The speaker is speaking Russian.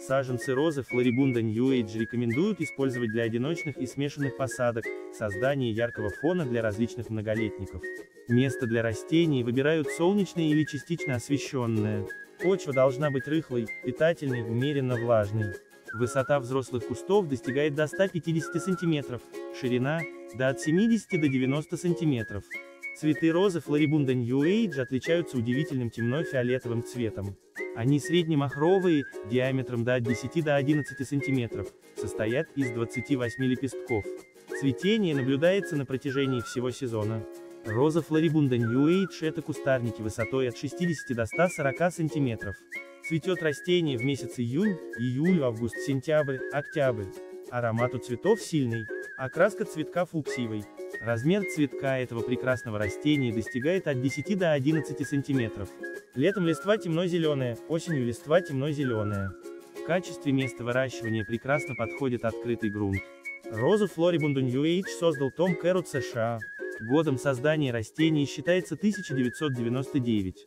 Саженцы розы флорибунда New Age рекомендуют использовать для одиночных и смешанных посадок, создания яркого фона для различных многолетников. Место для растений выбирают солнечное или частично освещенное. Почва должна быть рыхлой, питательной, умеренно влажной. Высота взрослых кустов достигает до 150 см, ширина – до от 70 до 90 сантиметров. Цветы розы Флорибунда New Age отличаются удивительным темно-фиолетовым цветом. Они среднемахровые, диаметром до 10 до 11 см, состоят из 28 лепестков. Цветение наблюдается на протяжении всего сезона. Роза Флорибунда New Age – это кустарники высотой от 60 до 140 см. Цветет растение в месяц июнь, июль, август, сентябрь, октябрь. Аромат у цветов сильный. Окраска цветка фуксиевый. Размер цветка этого прекрасного растения достигает от 10 до 11 сантиметров. Летом листва темно-зеленая, осенью листва темно-зеленая. В качестве места выращивания прекрасно подходит открытый грунт. Розу Флорибунду Age создал Том Кэррот США. Годом создания растений считается 1999.